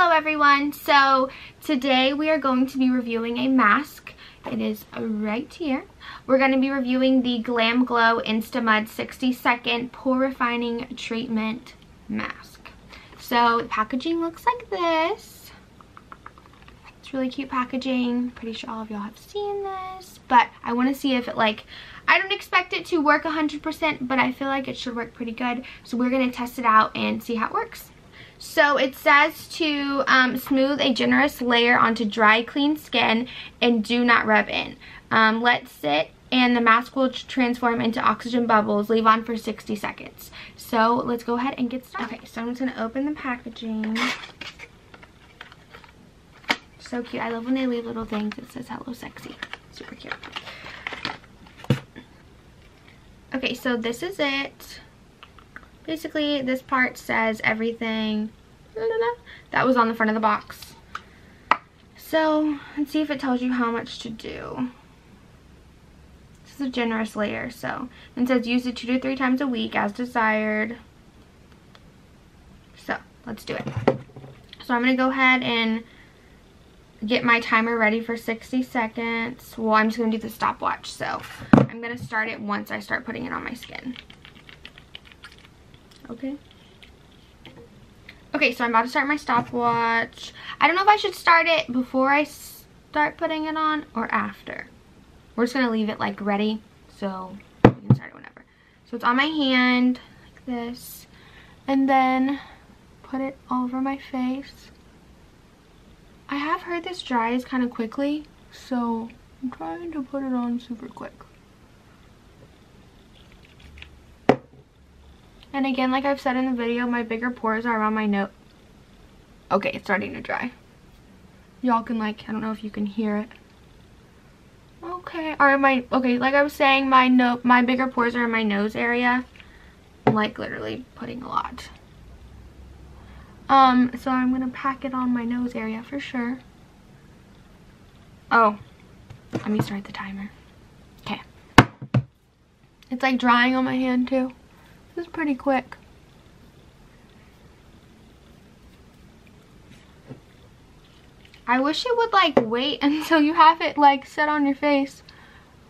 Hello everyone. So today we are going to be reviewing a mask. It is right here. We're going to be reviewing the Glam Glow Instamud 60 second pore refining treatment mask. So the packaging looks like this. It's really cute packaging. Pretty sure all of y'all have seen this. But I want to see if it like, I don't expect it to work 100% but I feel like it should work pretty good. So we're going to test it out and see how it works. So it says to um, smooth a generous layer onto dry, clean skin and do not rub in. Um, let sit and the mask will transform into oxygen bubbles. Leave on for 60 seconds. So let's go ahead and get started. Okay, so I'm just going to open the packaging. So cute. I love when they leave little things that says hello sexy. Super cute. Okay, so this is it basically this part says everything that was on the front of the box. So let's see if it tells you how much to do. This is a generous layer, so it says use it two to three times a week as desired. So let's do it. So I'm gonna go ahead and get my timer ready for 60 seconds. Well, I'm just gonna do the stopwatch, so I'm gonna start it once I start putting it on my skin okay? Okay, so I'm about to start my stopwatch. I don't know if I should start it before I start putting it on or after. We're just gonna leave it like ready, so can start it whenever. So it's on my hand, like this. And then put it all over my face. I have heard this dries kind of quickly, so I'm trying to put it on super quick. And again, like I've said in the video, my bigger pores are around my nose. Okay, it's starting to dry. Y'all can like, I don't know if you can hear it. Okay, are my, okay, like I was saying, my no, my bigger pores are in my nose area. I'm like literally putting a lot. Um, so I'm gonna pack it on my nose area for sure. Oh, let me start the timer. Okay. It's like drying on my hand too. This is pretty quick. I wish it would like wait until you have it like set on your face.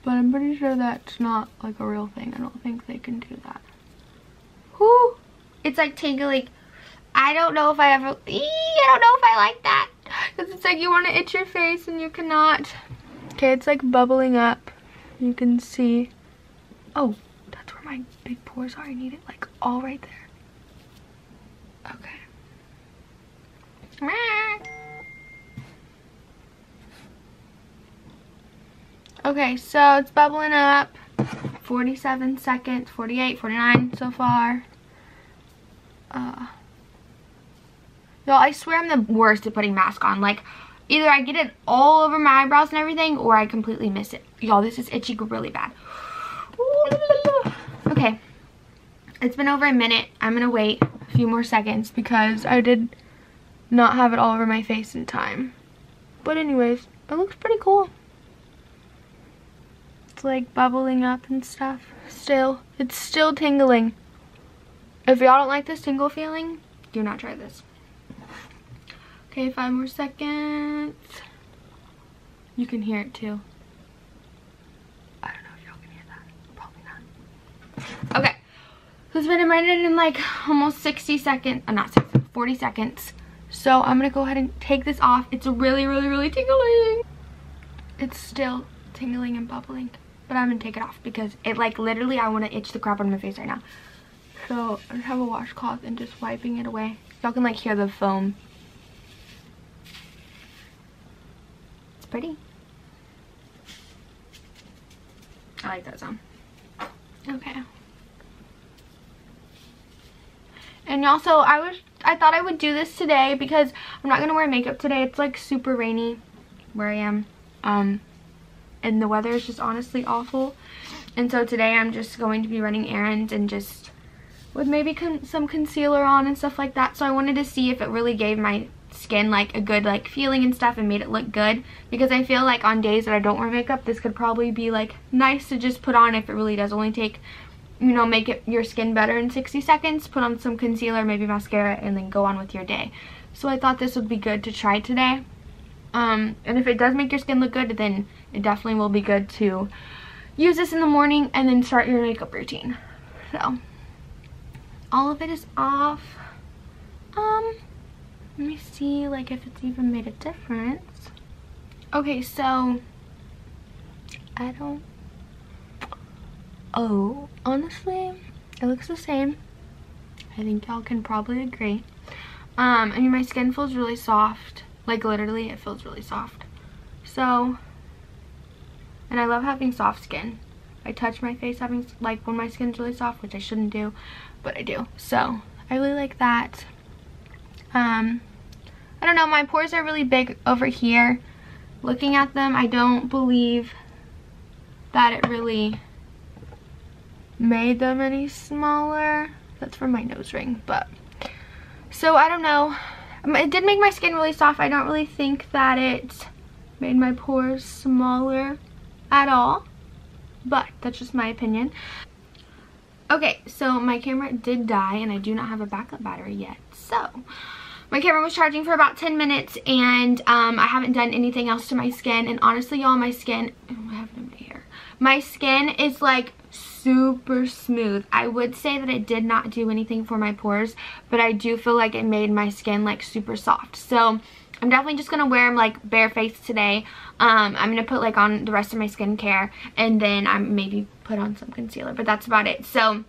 But I'm pretty sure that's not like a real thing. I don't think they can do that. Whoo! It's like tingling. I don't know if I ever, ee, I don't know if I like that. Because it's like you want to itch your face and you cannot. Okay, it's like bubbling up. You can see. Oh, my big pores are. I need it like all right there. Okay. Okay, so it's bubbling up. 47 seconds, 48, 49 so far. Uh, Y'all, I swear I'm the worst at putting mask on. Like, either I get it all over my eyebrows and everything, or I completely miss it. Y'all, this is itchy really bad. Okay, it's been over a minute. I'm gonna wait a few more seconds because I did not have it all over my face in time. But anyways, it looks pretty cool. It's like bubbling up and stuff. Still, it's still tingling. If y'all don't like this tingle feeling, do not try this. Okay, five more seconds. You can hear it too. Okay. So it's been reminded in like almost 60 seconds. Uh, not 60, 40 seconds. So I'm to go ahead and take this off. It's really, really, really tingling. It's still tingling and bubbling. But I'm to take it off because it like literally I want to itch the crap out of my face right now. So I have a washcloth and just wiping it away. Y'all can like hear the foam. It's pretty. I like that sound. Okay. And also, I was I thought I would do this today because I'm not to wear makeup today. It's like super rainy where I am. Um, and the weather is just honestly awful. And so today I'm just going to be running errands and just with maybe con some concealer on and stuff like that. So I wanted to see if it really gave my skin like a good like feeling and stuff and made it look good because I feel like on days that I don't wear makeup this could probably be like nice to just put on if it really does only take you know make it your skin better in 60 seconds put on some concealer maybe mascara and then go on with your day So I thought this would be good to try today. Um, and if it does make your skin look good, then it definitely will be good to use this in the morning and then start your makeup routine. So, all of it is off. Um, let me see like if it's even made a difference. Okay, so I don't Oh, honestly, it looks the same. I think y'all can probably agree. Um, I mean, my skin feels really soft. Like, literally, it feels really soft. So, and I love having soft skin. I touch my face having, like, when my skin's really soft, which I shouldn't do, but I do. So, I really like that. Um, I don't know, my pores are really big over here. Looking at them, I don't believe that it really made them any smaller. That's from my nose ring, but so I don't know. Um, it did make my skin really soft. I don't really think that it made my pores smaller at all, but that's just my opinion. Okay, so my camera did die and I do not have a backup battery yet. So, my camera was charging for about 10 minutes and um, I haven't done anything else to my skin. And honestly, y'all, my skin, oh, I have no hair. My skin is like super smooth. I would say that it did not do anything for my pores, but I do feel like it made my skin like super soft. So I'm definitely just going to wear them like bare face today. Um, I'm going to put like on the rest of my skincare and then I maybe put on some concealer, but that's about it. So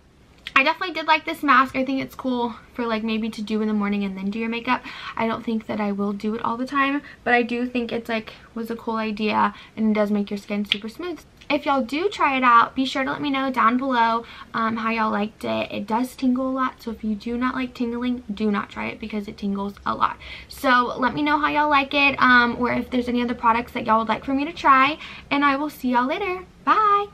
I definitely did like this mask. I think it's cool for like maybe to do in the morning and then do your makeup. I don't think that I will do it all the time, but I do think it's like was a cool idea and it does make your skin super smooth if y'all do try it out be sure to let me know down below um, how y'all liked it. It does tingle a lot so if you do not like tingling do not try it because it tingles a lot. So let me know how y'all like it um, or if there's any other products that y'all would like for me to try and i will see y'all later. Bye